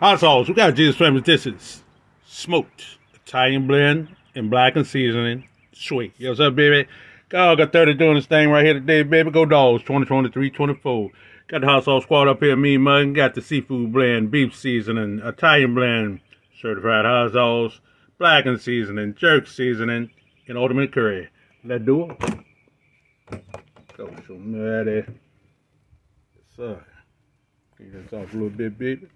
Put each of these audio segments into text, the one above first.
Hot sauce. We got Gdepps famous dishes. Smoked Italian blend and blackened seasoning. Sweet. Yo, what's up, baby? God got 30 doing this thing right here today, baby. Go Dawgs. 2023, 24. Got the hot sauce squad up here, me mug. Got the seafood blend, beef seasoning, Italian blend, certified hot sauce, blackened seasoning, jerk seasoning, and ultimate curry. Let's do it. Go, so mad Yes, sir. Clean this off a little bit, baby.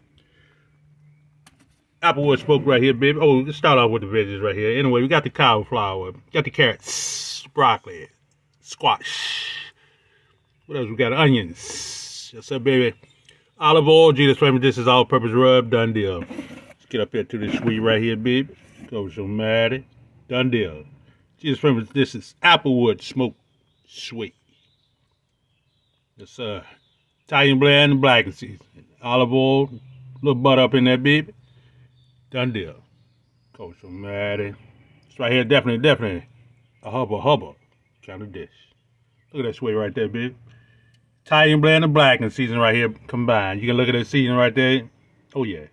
Applewood spoke right here, baby. Oh, let's start off with the veggies right here. Anyway, we got the cauliflower, got the carrots, broccoli, squash. What else? We got onions. Yes, sir, baby. Olive oil, Gdepps famous. This is all-purpose rub. Done deal. Let's get up here to this sweet right here, baby. Go so mad. Done deal. Gdepps famous. This is Applewood smoked sweet. Yes, sir. Italian blend black and season. Olive oil, little butter up in there, baby. Done deal. Coach Maddie. It's right here, definitely, definitely a hubba hubba kind of dish. Look at that swai right there, baby. Italian blend and black and season right here combined. You can look at that season right there. Oh, yeah.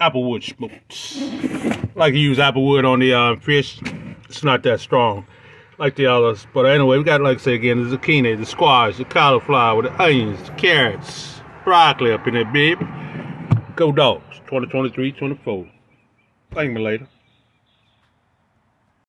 Applewood smoked. like to use applewood on the uh, fish. It's not that strong like the others. But anyway, we got, like I say again, the zucchini, the squash, the cauliflower, the onions, the carrots, broccoli up in there, baby. Go Dawgs, 2023, 24. Thank me later.